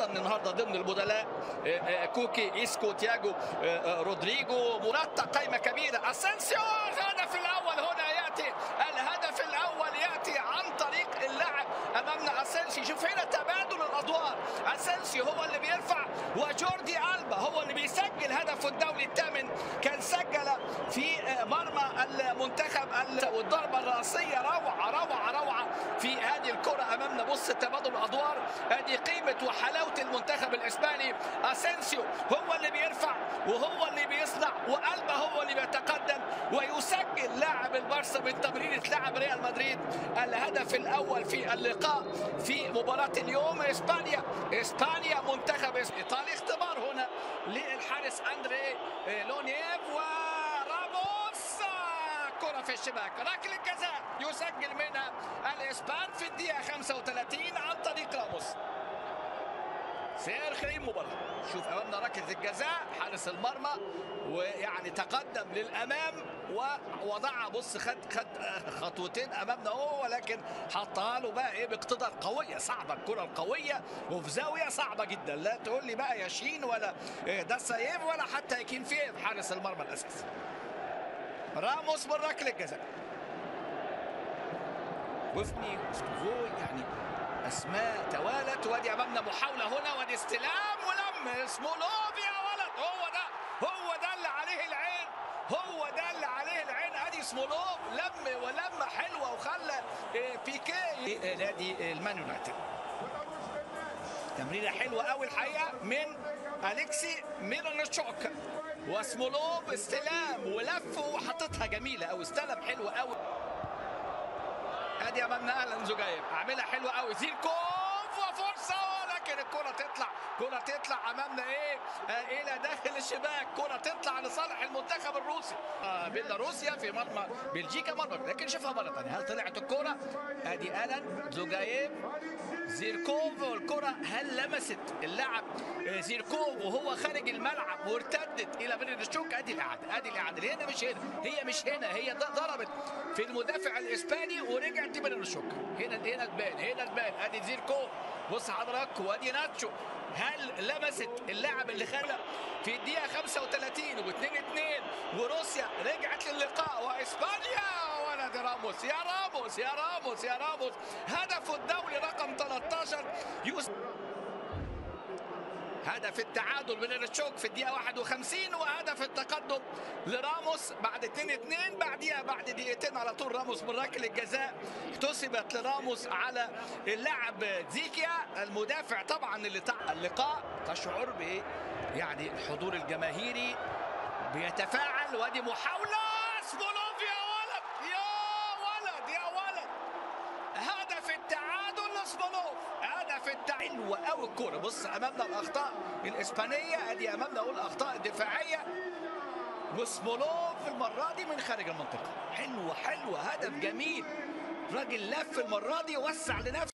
أيضا النهارده ضمن البدلاء كوكي ايسكو تياجو رودريجو موراتا قائمه كبيرة. اسينسيو الهدف الأول هنا يأتي. الهدف الأول يأتي عن طريق اللاعب امامنا اسينسيو شوف هنا تبادل الأدوار. اسينسيو هو اللي بيرفع وجوردي ألبا هو اللي بيسجل هدفه الدولي الثامن. كان سجل في مرمى المنتخب والضربة الرأسية روعة روعة. في هذه الكرة امامنا بص تبادل الأدوار. هذه قيمة وحلاوة المنتخب الإسباني. اسensio هو اللي بيرفع وهو اللي بيصنع وألبا هو اللي بيتقدم ويسجل لاعب البارسا من تمريرة لاعب ريال مدريد. الهدف الأول في اللقاء في مباراة اليوم إسبانيا. إسبانيا منتخب ايطاليا اختبار هنا للحارس أندري لونييف وراموس في الشباك. ركلة جزاء يسجل منها الإسبان في الدقيقة 35 عن طريق راموس. سير خليل مباراة. شوف أمامنا ركله الجزاء حارس المرمى ويعني تقدم للأمام ووضعها بص خد خد خطوتين أمامنا. هو ولكن حطها له بقى إيه؟ باقتدار قوية صعبة الكرة القوية وفي زاويه صعبة جدا. لا تقول لي بقى ياشين ولا ده سايف ولا حتى يكين فيه حارس المرمى الأساسي. راموس من ركله الجزاء وفني وستوفوي يعني أسماء توالت وادي امامنا محاولة هنا وادي استلام ولم. سمولوف يا ولد. هو ده هو ده اللي عليه العين. هو ده اللي عليه العين. ادي سمولوف لم ولمه حلوة وخلى بيكي نادي المان يونايتد. تمريرة حلوة قوي الحقيقة من أليكسي ميرانشوك وسمولوف استلام ولف وحطتها جميلة قوي استلم حلو قوي أدي امامنا الان زجاير عاملها حلوة قوي وفرصه الكره تطلع كرة تطلع أمامنا إيه؟ آه إلى داخل الشباك. كرة تطلع لصالح المنتخب الروسي. آه بيلاروسيا في مرمى بلجيكا مرمى لكن شوفها مرة ثانية. هل طلعت الكرة؟ أدي آلان زوجايف زيركوف والكرة هل لمست اللاعب؟ زيركوف وهو خارج الملعب وارتدت إلى بريدشوك أدي الإعادة أدي الإعادة. هنا مش هنا هي مش هنا هي ضربت في المدافع الإسباني ورجعت بريدشوك هنا هنا تبان هنا تبان أدي زيركوف. بص حضرتك وادي ناتشو. هل لمست اللاعب اللي خلى في الدقيقة 35 و2 2 وروسيا رجعت للقاء وإسبانيا! ولد راموس يا راموس يا راموس يا راموس. هدفه الدولي رقم 13 يوسف هدف التعادل من التشوك في الدقيقة 51 وهدف التقدم لراموس بعد 2 2 بعديها بعد دقيقتين على طول راموس من ركلة الجزاء احتسبت لراموس على اللاعب زيكيا المدافع طبعا اللي تع... اللقاء تشعر بايه؟ يعني الحضور الجماهيري بيتفاعل وادي محاولة سمولوف يا ولد يا ولد يا ولد هدف التعادل لسمولوف حلوة قوي الكورة. بص أمامنا الأخطاء الإسبانية أدي أمامنا أقول الاخطاء الدفاعيه وسمولوف المرة دي من خارج المنطقة. حلوة حلوة هدف جميل. راجل لف المرة دي وسع لنفسه.